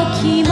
aqui. Na...